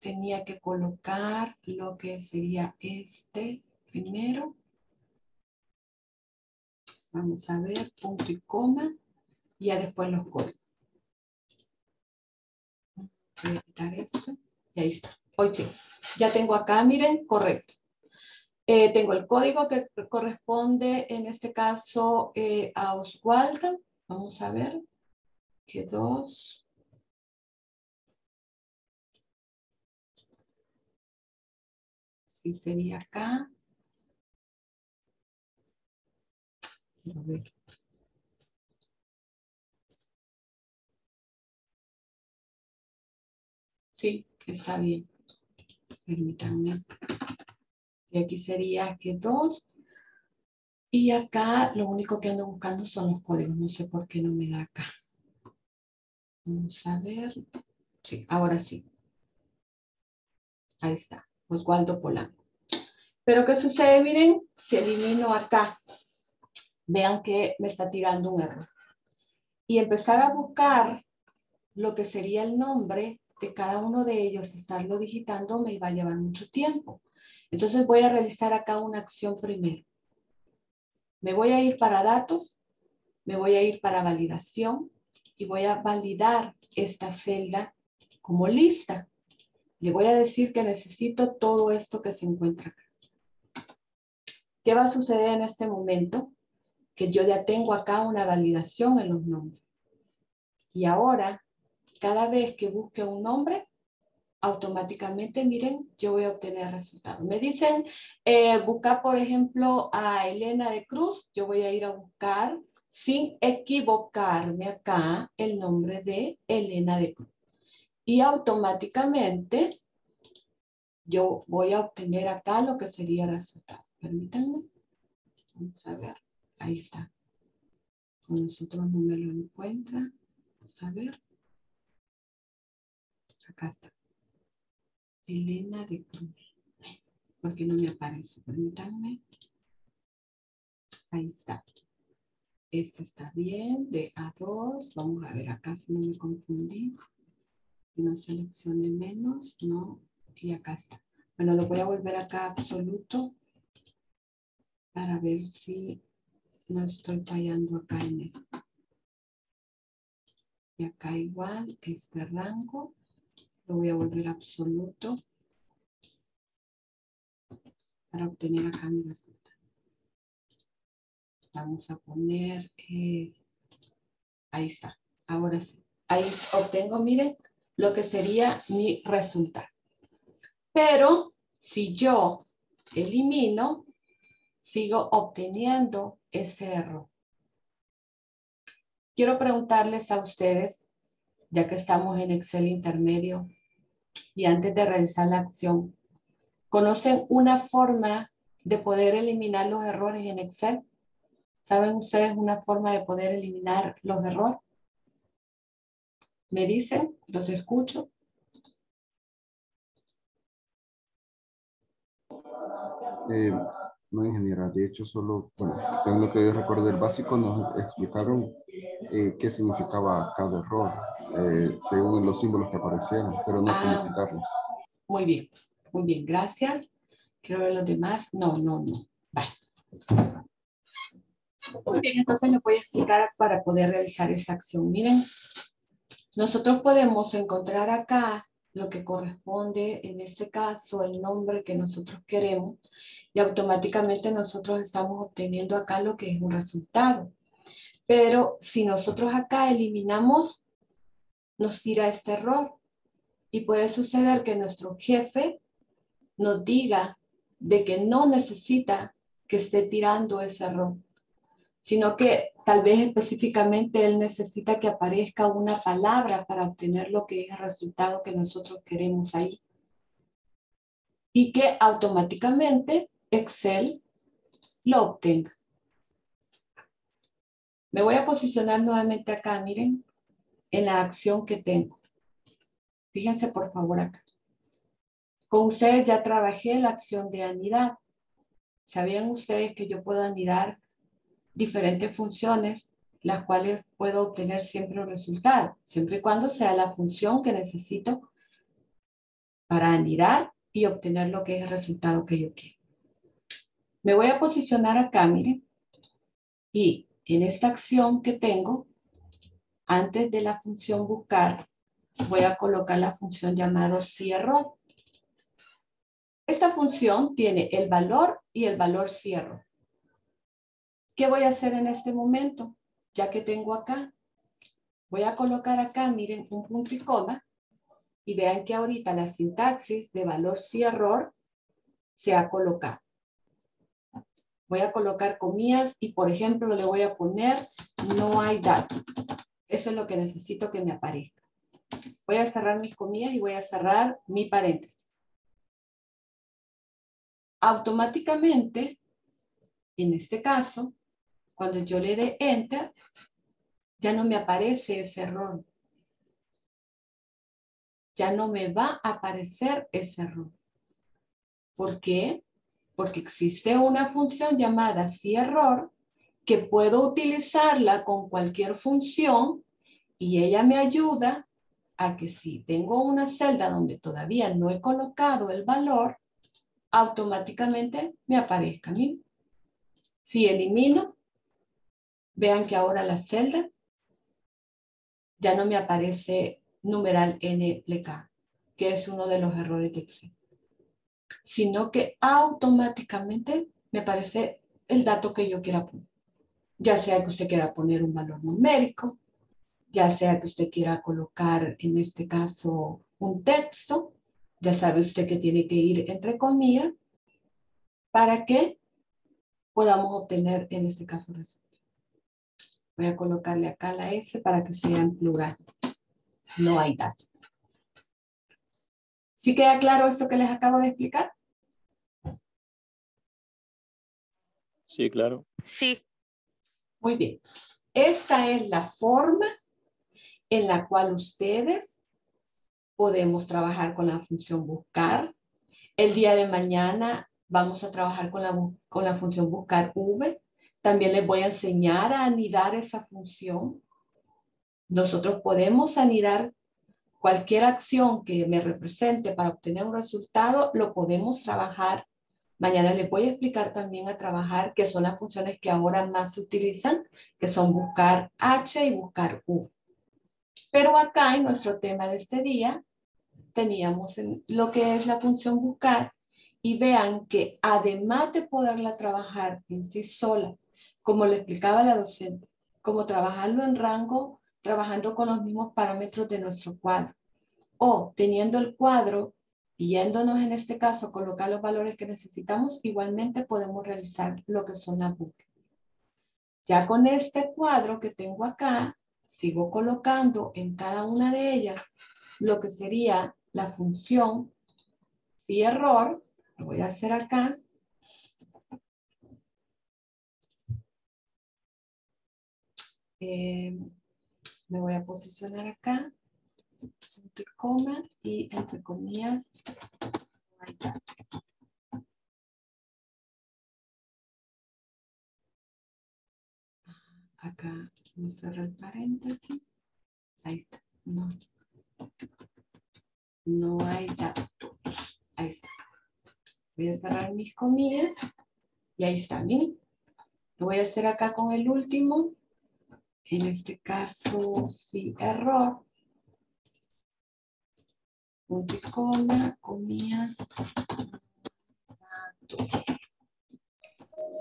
tenía que colocar lo que sería este primero. Vamos a ver, punto y coma, y ya después los códigos. Voy a quitar esto, y ahí está. Hoy sí. Ya tengo acá, miren, correcto. Eh, tengo el código que corresponde en este caso eh, a Oswaldo. Vamos a ver. Que dos. Y sería acá. Sí, está bien. Permítanme. Y aquí sería que dos. Y acá lo único que ando buscando son los códigos. No sé por qué no me da acá. Vamos a ver. Sí, ahora sí. Ahí está. Oswaldo Polanco. Pero ¿qué sucede? Miren, si elimino acá, vean que me está tirando un error. Y empezar a buscar lo que sería el nombre de cada uno de ellos, estarlo digitando, me va a llevar mucho tiempo. Entonces voy a realizar acá una acción primero. Me voy a ir para datos, me voy a ir para validación y voy a validar esta celda como lista. Le voy a decir que necesito todo esto que se encuentra acá. ¿Qué va a suceder en este momento? Que yo ya tengo acá una validación en los nombres. Y ahora, cada vez que busque un nombre, automáticamente, miren, yo voy a obtener resultados. Me dicen, eh, buscar, por ejemplo, a Elena de Cruz, yo voy a ir a buscar, sin equivocarme acá, el nombre de Elena de Cruz. Y automáticamente, yo voy a obtener acá lo que sería resultado. Permítanme. Vamos a ver. Ahí está. Con nosotros no me lo encuentra. Vamos a ver. Acá está. Elena de Cruz. ¿Por qué no me aparece? Permítanme. Ahí está. Este está bien, de A2. Vamos a ver acá si no me confundí. No seleccione menos, no. Y acá está. Bueno, lo voy a volver acá absoluto para ver si no estoy fallando acá en esto. Y acá igual, este rango lo voy a volver absoluto para obtener acá mi resultado. Vamos a poner, eh, ahí está, ahora sí. Ahí obtengo, miren, lo que sería mi resultado. Pero si yo elimino, sigo obteniendo ese error. Quiero preguntarles a ustedes ya que estamos en Excel intermedio y antes de realizar la acción, ¿conocen una forma de poder eliminar los errores en Excel? ¿Saben ustedes una forma de poder eliminar los errores? ¿Me dicen? ¿Los escucho? Eh, no, ingeniera, de hecho, solo, bueno, según lo que yo recuerdo del básico, nos explicaron eh, qué significaba cada error, eh, según los símbolos que aparecieron, pero no cómo Ah. quitarlos. Muy bien, muy bien, gracias. Quiero ver los demás. No, no, no. Vale. Muy bien, entonces les voy a explicar para poder realizar esa acción. Miren, nosotros podemos encontrar acá lo que corresponde, en este caso, el nombre que nosotros queremos y automáticamente nosotros estamos obteniendo acá lo que es un resultado. Pero si nosotros acá eliminamos, nos tira este error. Y puede suceder que nuestro jefe nos diga de que no necesita que esté tirando ese error, sino que tal vez específicamente él necesita que aparezca una palabra para obtener lo que es el resultado que nosotros queremos ahí. y que automáticamente Excel lo obtenga. Me voy a posicionar nuevamente acá, miren, en la acción que tengo. Fíjense por favor acá. Con ustedes ya trabajé la acción de anidar. ¿Sabían ustedes que yo puedo anidar diferentes funciones, las cuales puedo obtener siempre un resultado, siempre y cuando sea la función que necesito para anidar y obtener lo que es el resultado que yo quiero. Me voy a posicionar acá, miren, y en esta acción que tengo, antes de la función buscar, voy a colocar la función llamado cierro. Esta función tiene el valor y el valor cierro. ¿Qué voy a hacer en este momento? Ya que tengo acá, voy a colocar acá, miren, un punto y coma, y vean que ahorita la sintaxis de valor sí error se ha colocado. Voy a colocar comillas y, por ejemplo, le voy a poner no hay dato. Eso es lo que necesito que me aparezca. Voy a cerrar mis comillas y voy a cerrar mi paréntesis. Automáticamente, en este caso, cuando yo le dé Enter, ya no me aparece ese error. Ya no me va a aparecer ese error. ¿Por qué? Porque existe una función llamada error que puedo utilizarla con cualquier función y ella me ayuda a que si tengo una celda donde todavía no he colocado el valor, automáticamente me aparezca a mí. Si elimino, Vean que ahora la celda ya no me aparece numeral NLK, que es uno de los errores de Excel, sino que automáticamente me aparece el dato que yo quiera poner. Ya sea que usted quiera poner un valor numérico, ya sea que usted quiera colocar, en este caso, un texto, ya sabe usted que tiene que ir entre comillas para que podamos obtener, en este caso, resultados. Voy a colocarle acá la S para que sea en plural. No hay datos. ¿Sí queda claro esto que les acabo de explicar? Sí, claro. Sí. Muy bien. Esta es la forma en la cual ustedes podemos trabajar con la función buscar. El día de mañana vamos a trabajar con la, con la función buscar V también les voy a enseñar a anidar esa función. Nosotros podemos anidar cualquier acción que me represente para obtener un resultado, lo podemos trabajar. Mañana les voy a explicar también a trabajar qué son las funciones que ahora más se utilizan, que son buscar H y buscar U. Pero acá en nuestro tema de este día teníamos lo que es la función buscar y vean que además de poderla trabajar en sí sola como le explicaba la docente, como trabajarlo en rango, trabajando con los mismos parámetros de nuestro cuadro. O teniendo el cuadro, yéndonos en este caso colocar los valores que necesitamos, igualmente podemos realizar lo que son las búsquedas. Ya con este cuadro que tengo acá, sigo colocando en cada una de ellas lo que sería la función si error, lo voy a hacer acá, Eh, me voy a posicionar acá, y coma, y entre comillas, Acá voy a cerrar el paréntesis. Ahí está. No. No hay datos. Ahí está. Voy a cerrar mis comillas. Y ahí está. Miren. Lo voy a hacer acá con el último en este caso, sí, error. Punto comillas,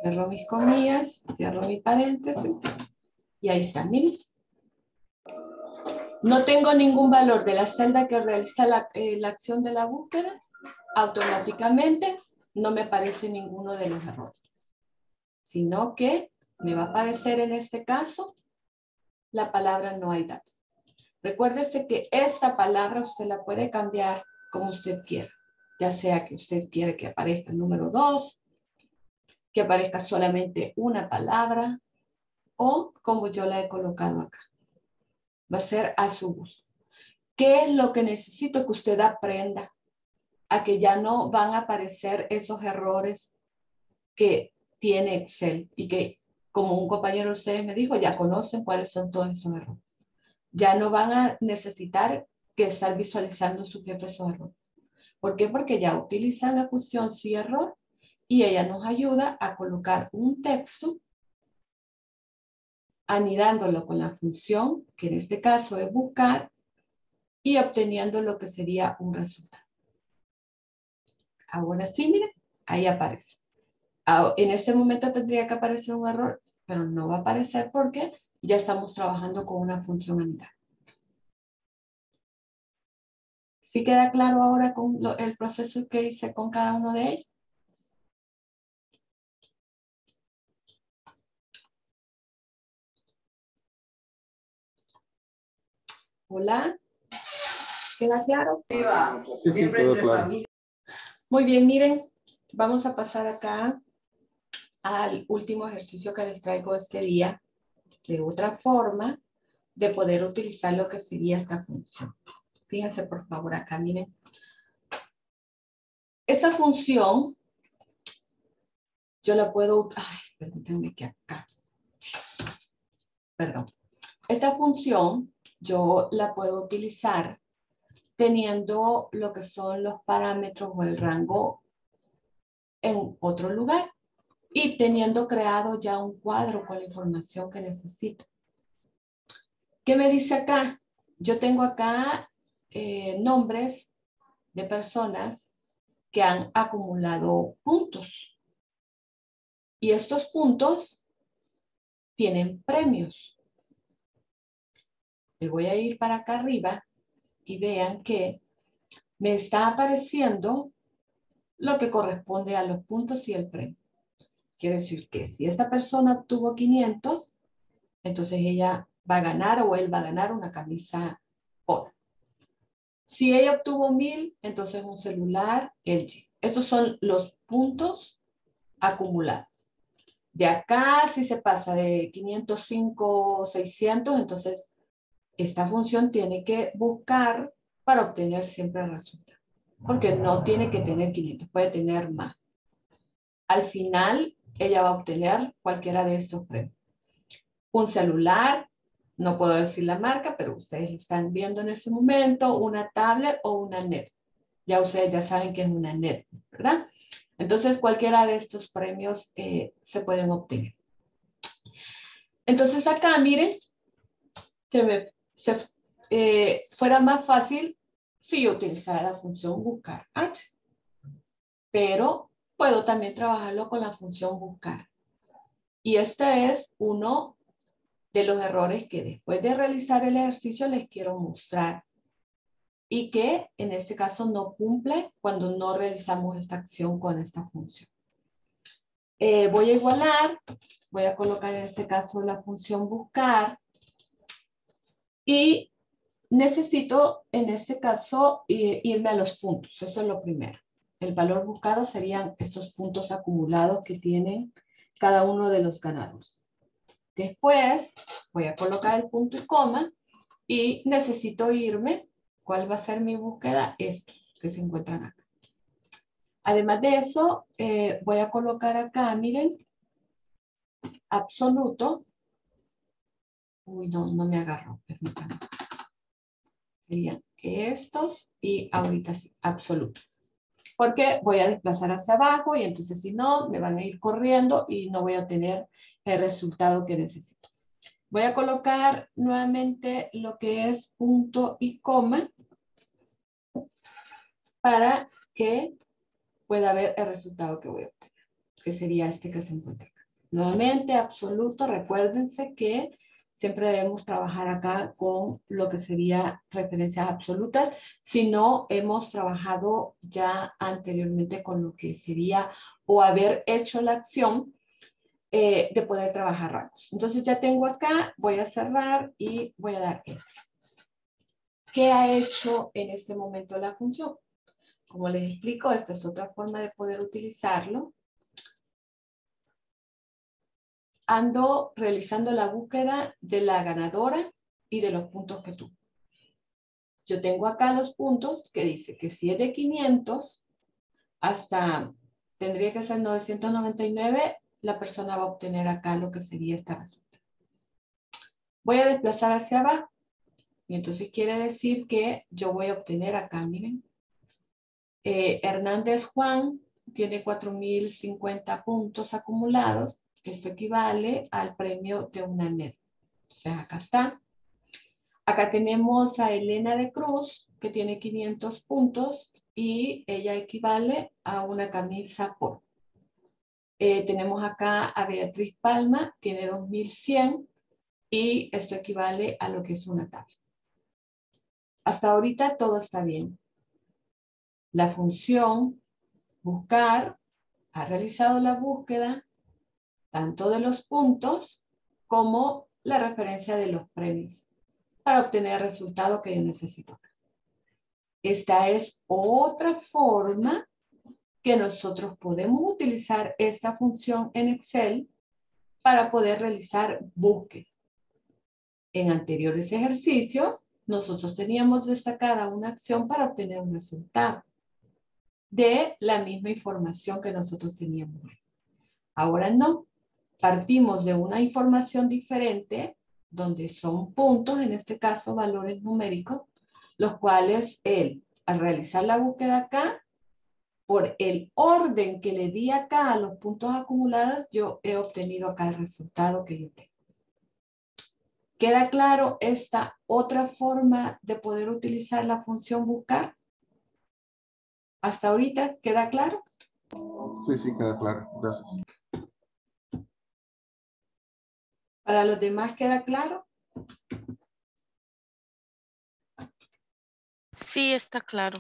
Cierro mis comillas, cierro mi paréntesis y ahí está, miren. No tengo ningún valor de la celda que realiza la, eh, la acción de la búsqueda, automáticamente no me aparece ninguno de los errores, sino que me va a aparecer en este caso la palabra no hay datos. Recuérdese que esta palabra usted la puede cambiar como usted quiera. ya sea que usted quiere que aparezca el número 2, que aparezca solamente una palabra o como yo la he colocado acá. Va a ser a su gusto. ¿Qué es lo que necesito que usted aprenda? A que ya no van a aparecer esos errores que tiene Excel y que, como un compañero de ustedes me dijo, ya conocen cuáles son todos esos errores. Ya no van a necesitar que estar visualizando su jefe esos errores. ¿Por qué? Porque ya utilizan la función si error y ella nos ayuda a colocar un texto anidándolo con la función, que en este caso es buscar, y obteniendo lo que sería un resultado. Ahora sí, miren, ahí aparece. Ah, en este momento tendría que aparecer un error, pero no va a aparecer porque ya estamos trabajando con una función anidada. ¿Sí queda claro ahora con el proceso que hice con cada uno de ellos? Hola. ¿Queda claro? Sí, sí, todo claro. Muy bien, miren, vamos a pasar acá al último ejercicio que les traigo este día de otra forma de poder utilizar lo que sería esta función. Fíjense por favor acá, miren. Esa función, yo la puedo, ay, permítanme que acá. Perdón. Esta función yo la puedo utilizar teniendo lo que son los parámetros o el rango en otro lugar y teniendo creado ya un cuadro con la información que necesito. ¿Qué me dice acá? Yo tengo acá eh, nombres de personas que han acumulado puntos. Y estos puntos tienen premios. Me voy a ir para acá arriba y vean que me está apareciendo lo que corresponde a los puntos y el premio. Quiere decir que si esta persona obtuvo 500, entonces ella va a ganar o él va a ganar una camisa oro. Si ella obtuvo 1000, entonces un celular LG. Estos son los puntos acumulados. De acá, si se pasa de 505 600, entonces esta función tiene que buscar para obtener siempre el resultado. Porque no tiene que tener 500, puede tener más. Al final, ella va a obtener cualquiera de estos premios. Un celular, no puedo decir la marca, pero ustedes están viendo en este momento, una tablet o una net. Ya ustedes ya saben que es una net, ¿verdad? Entonces, cualquiera de estos premios eh, se pueden obtener. Entonces, acá, miren, se me se, eh, fuera más fácil si yo utilizara la función buscar h. Pero puedo también trabajarlo con la función buscar. Y este es uno de los errores que después de realizar el ejercicio les quiero mostrar y que en este caso no cumple cuando no realizamos esta acción con esta función. Eh, voy a igualar, voy a colocar en este caso la función buscar y necesito, en este caso, irme a los puntos. Eso es lo primero. El valor buscado serían estos puntos acumulados que tienen cada uno de los ganadores. Después voy a colocar el punto y coma y necesito irme. ¿Cuál va a ser mi búsqueda? Estos que se encuentran acá. Además de eso, eh, voy a colocar acá, miren, absoluto Uy, no, no me agarró, permítanme. Serían estos y ahorita sí, absoluto. Porque voy a desplazar hacia abajo y entonces si no, me van a ir corriendo y no voy a tener el resultado que necesito. Voy a colocar nuevamente lo que es punto y coma para que pueda ver el resultado que voy a obtener, que sería este que se encuentra acá. Nuevamente, absoluto, recuérdense que siempre debemos trabajar acá con lo que sería referencias absolutas, si no hemos trabajado ya anteriormente con lo que sería o haber hecho la acción eh, de poder trabajar rangos. Entonces ya tengo acá, voy a cerrar y voy a dar. ¿Qué ha hecho en este momento la función? Como les explico, esta es otra forma de poder utilizarlo. Ando realizando la búsqueda de la ganadora y de los puntos que tuvo. Yo tengo acá los puntos que dice que si es de 500 hasta, tendría que ser 999, la persona va a obtener acá lo que sería esta resulta. Voy a desplazar hacia abajo. Y entonces quiere decir que yo voy a obtener acá, miren, eh, Hernández Juan tiene 4.050 puntos acumulados. Esto equivale al premio de una net. O sea, acá está. Acá tenemos a Elena de Cruz, que tiene 500 puntos y ella equivale a una camisa por. Eh, tenemos acá a Beatriz Palma, tiene 2100 y esto equivale a lo que es una tabla. Hasta ahorita todo está bien la función buscar ha realizado la búsqueda tanto de los puntos como la referencia de los premios para obtener el resultado que yo necesito. Esta es otra forma que nosotros podemos utilizar esta función en Excel para poder realizar búsqueda. En anteriores ejercicios, nosotros teníamos destacada una acción para obtener un resultado de la misma información que nosotros teníamos. Ahora no, partimos de una información diferente, donde son puntos, en este caso valores numéricos, los cuales él, al realizar la búsqueda acá, por el orden que le di acá a los puntos acumulados, yo he obtenido acá el resultado que yo tengo. ¿Queda claro esta otra forma de poder utilizar la función buscar? ¿Hasta ahorita queda claro? Sí, sí, queda claro. Gracias. ¿Para los demás queda claro? Sí, está claro.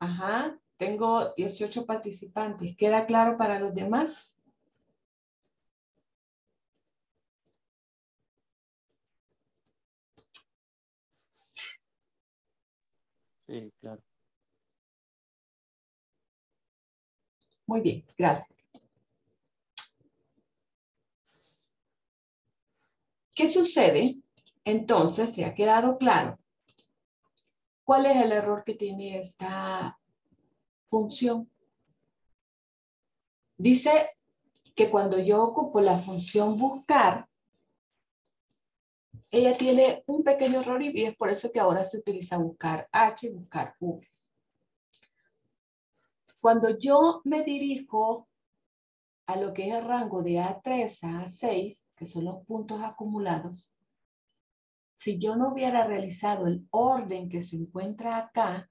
Ajá, tengo 18 participantes. ¿Queda claro para los demás? Sí, claro. Muy bien, gracias. ¿Qué sucede? Entonces, ¿se ha quedado claro? ¿Cuál es el error que tiene esta función? Dice que cuando yo ocupo la función buscar, ella tiene un pequeño error y es por eso que ahora se utiliza buscar H y buscar U. Cuando yo me dirijo a lo que es el rango de A3 a A6, que son los puntos acumulados, si yo no hubiera realizado el orden que se encuentra acá,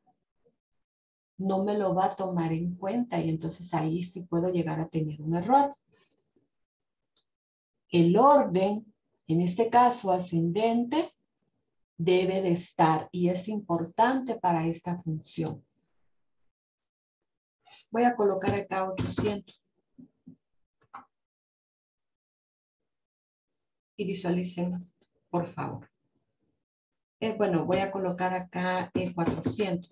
no me lo va a tomar en cuenta y entonces ahí sí puedo llegar a tener un error. El orden en este caso ascendente, debe de estar y es importante para esta función. Voy a colocar acá 800. Y visualicen, por favor. Eh, bueno, voy a colocar acá el 400.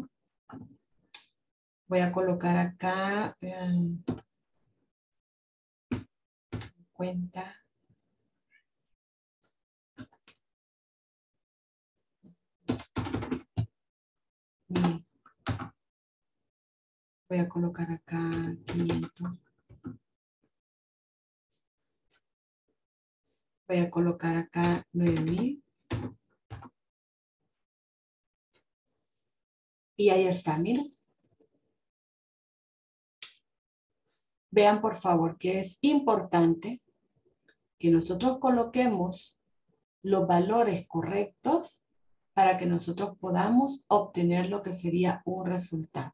Voy a colocar acá eh, cuenta Voy a colocar acá 500. Voy a colocar acá 9000. Y ahí está, miren. Vean por favor que es importante que nosotros coloquemos los valores correctos para que nosotros podamos obtener lo que sería un resultado.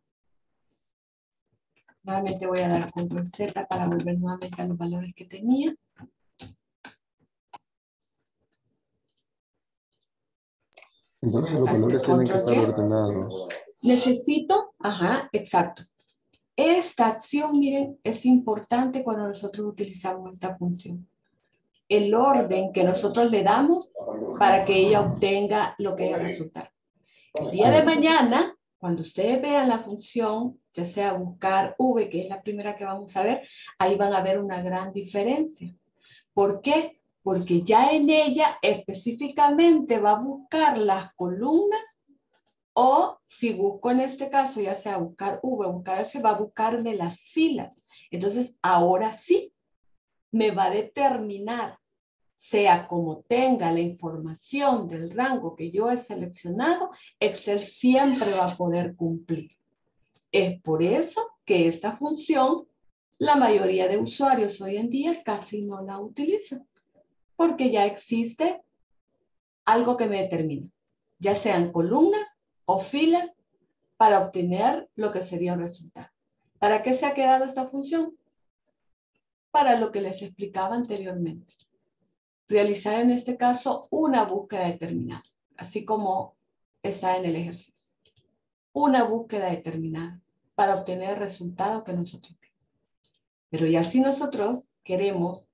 Nuevamente voy a dar control Z para volver nuevamente a los valores que tenía. Entonces los valores tienen que estar ordenados. Necesito, ajá, exacto. Esta acción, miren, es importante cuando nosotros utilizamos esta función el orden que nosotros le damos para que ella obtenga lo que es el resultado. El día de mañana, cuando ustedes vean la función, ya sea buscar V, que es la primera que vamos a ver, ahí van a ver una gran diferencia. ¿Por qué? Porque ya en ella específicamente va a buscar las columnas o si busco en este caso, ya sea buscar V buscar S, va a buscarme las filas. Entonces, ahora sí, me va a determinar, sea como tenga la información del rango que yo he seleccionado, Excel siempre va a poder cumplir. Es por eso que esta función, la mayoría de usuarios hoy en día casi no la utilizan, porque ya existe algo que me determina, ya sean columnas o filas para obtener lo que sería un resultado. ¿Para qué se ha quedado esta función? Para lo que les explicaba anteriormente. Realizar en este caso una búsqueda determinada, así como está en el ejercicio. Una búsqueda determinada para obtener el resultado que nosotros queremos. Pero ya si nosotros queremos,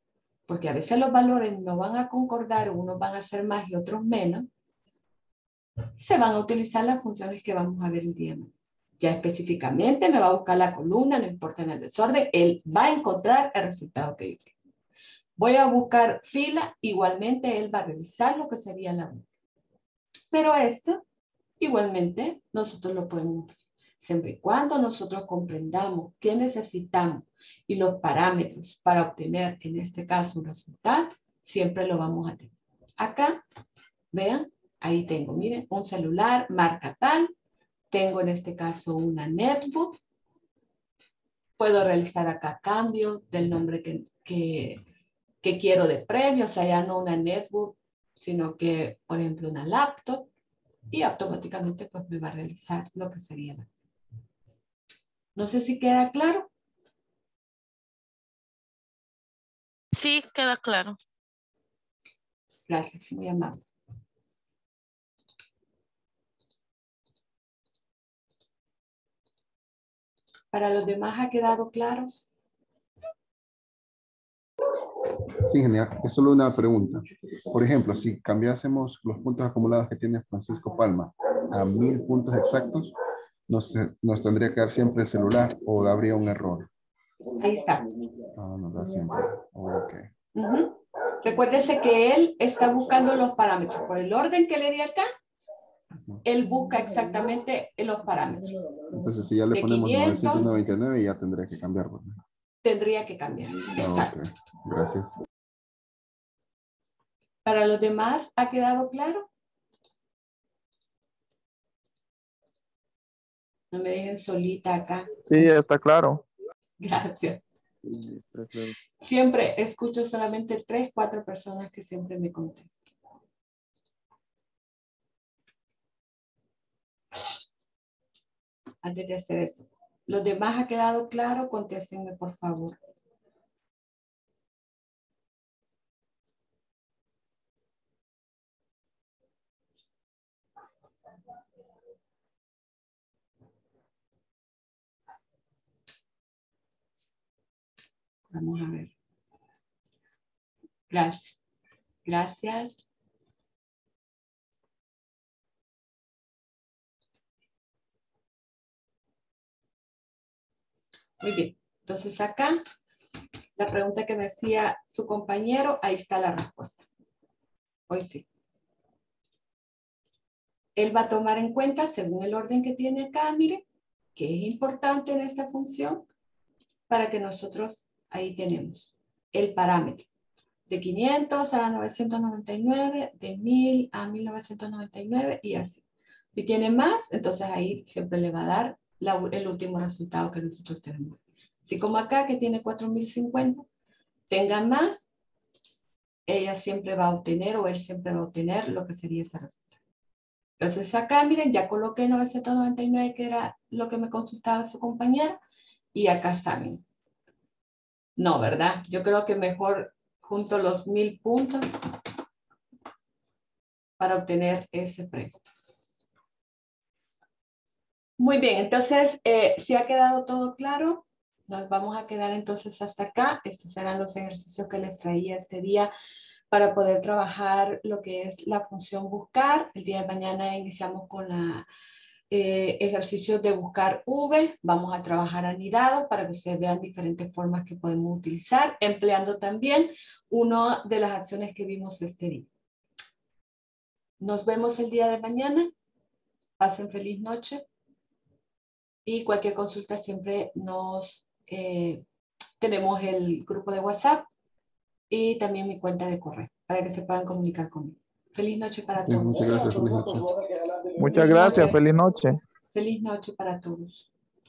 porque a veces los valores no van a concordar, unos van a ser más y otros menos, se van a utilizar las funciones que vamos a ver el día de hoy. Ya específicamente me va a buscar la columna, no importa en el desorden, él va a encontrar el resultado que yo quiero. Voy a buscar fila, igualmente él va a revisar lo que sería la búsqueda. Pero esto, igualmente, nosotros lo podemos siempre y cuando nosotros comprendamos qué necesitamos y los parámetros para obtener, en este caso, un resultado, siempre lo vamos a tener. Acá, vean, Ahí tengo, miren, un celular, marca tal. Tengo en este caso una netbook. Puedo realizar acá cambios del nombre que, que, quiero de premio, o sea, ya no una netbook, sino que, por ejemplo, una laptop. Y automáticamente pues me va a realizar lo que sería la No sé si queda claro. Sí, queda claro. Gracias, muy amable. ¿Para los demás ha quedado claro? Sí, genial. Es solo una pregunta. Por ejemplo, si cambiásemos los puntos acumulados que tiene Francisco Palma a mil puntos exactos, nos, nos tendría que dar siempre el celular o habría un error. Ahí está. Ah, nos da siempre. Ok. Recuérdese que él está buscando los parámetros. Por el orden que le di acá, él busca exactamente los parámetros. Entonces, si ya le ponemos 999, ya tendría que cambiar. Tendría que cambiar. Ah, Gracias. Para los demás, ¿ha quedado claro? No me dejen solita acá. Sí, está claro. Gracias. Siempre escucho solamente tres, cuatro personas que siempre me contestan. antes de hacer eso. ¿Los demás ha quedado claro? Contéstenme, por favor. Vamos a ver. Gracias. Gracias. Muy bien. Entonces acá, la pregunta que me hacía su compañero, ahí está la respuesta. Hoy sí. Él va a tomar en cuenta, según el orden que tiene acá, mire, que es importante en esta función, para que nosotros ahí tenemos el parámetro. De 500 a 999, de 1000 a 1999 y así. Si tiene más, entonces ahí siempre le va a dar el último resultado que nosotros tenemos. Si como acá que tiene 4050, tenga más, ella siempre va a obtener o él siempre va a obtener lo que sería esa resultado. Entonces acá, miren, ya coloqué 999, que era lo que me consultaba su compañera, y acá está, No, ¿verdad? Yo creo que mejor junto los mil puntos para obtener ese premio. Muy bien, entonces, eh, si ha quedado todo claro, nos vamos a quedar entonces hasta acá. Estos serán los ejercicios que les traía este día para poder trabajar lo que es la función buscar. El día de mañana iniciamos con la eh, ejercicio de buscar V. Vamos a trabajar anidado para que ustedes vean diferentes formas que podemos utilizar, empleando también una de las acciones que vimos este día. Nos vemos el día de mañana. Pasen feliz noche. Y cualquier consulta siempre nos... Eh, tenemos el grupo de WhatsApp y también mi cuenta de correo para que se puedan comunicar conmigo. Feliz noche para todos. muchas gracias. Feliz noche. Muchas gracias. Feliz noche. Feliz noche para todos.